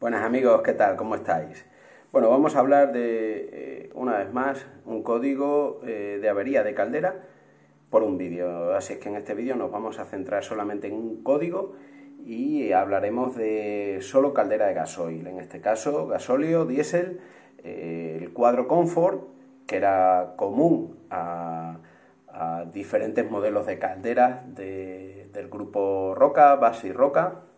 Buenas amigos, ¿qué tal? ¿Cómo estáis? Bueno, vamos a hablar de, eh, una vez más, un código eh, de avería de caldera por un vídeo. Así es que en este vídeo nos vamos a centrar solamente en un código y hablaremos de solo caldera de gasoil. En este caso, gasóleo, diésel, eh, el cuadro Comfort, que era común a, diferentes modelos de calderas del grupo Roca, Base y Roca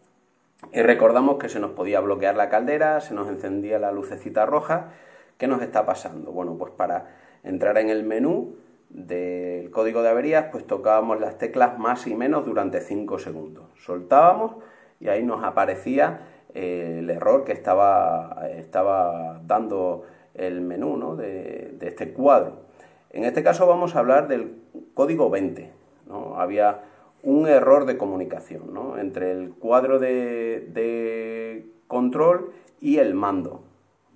y recordamos que se nos podía bloquear la caldera, se nos encendía la lucecita roja. ¿Qué nos está pasando? Bueno, pues para entrar en el menú del código de averías, pues tocábamos las teclas más y menos durante 5 segundos. Soltábamos y ahí nos aparecía eh, el error que estaba, estaba dando el menú ¿no? de, de, este cuadro. En este caso vamos a hablar del código 20. ¿no? Había un error de comunicación ¿no? entre el cuadro de, control y el mando.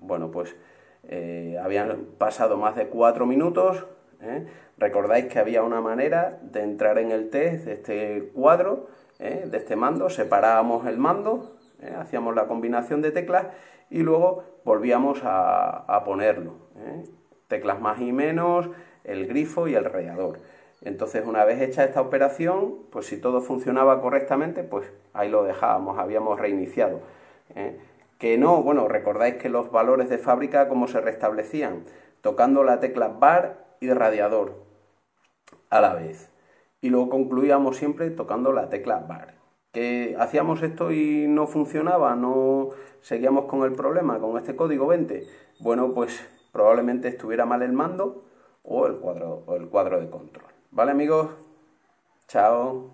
Bueno, pues eh, habían pasado más de cuatro minutos. ¿eh? Recordáis que había una manera de entrar en el test de este cuadro, ¿eh? de este mando. Separábamos el mando, hacíamos la combinación de teclas y luego volvíamos a, a ponerlo. Teclas más y menos, el grifo y el radiador. Entonces, una vez hecha esta operación, pues si todo funcionaba correctamente, pues ahí lo dejábamos, habíamos reiniciado. ¿eh? Que no, bueno, recordáis que los valores de fábrica, ¿cómo se restablecían? Tocando la tecla bar y radiador a la vez. Y luego concluíamos siempre tocando la tecla bar. Que hacíamos esto y no funcionaba, no seguíamos con el problema, con este código 20. Bueno, pues probablemente estuviera mal el mando o el cuadro, o el cuadro de control. ¿Vale amigos? Chao.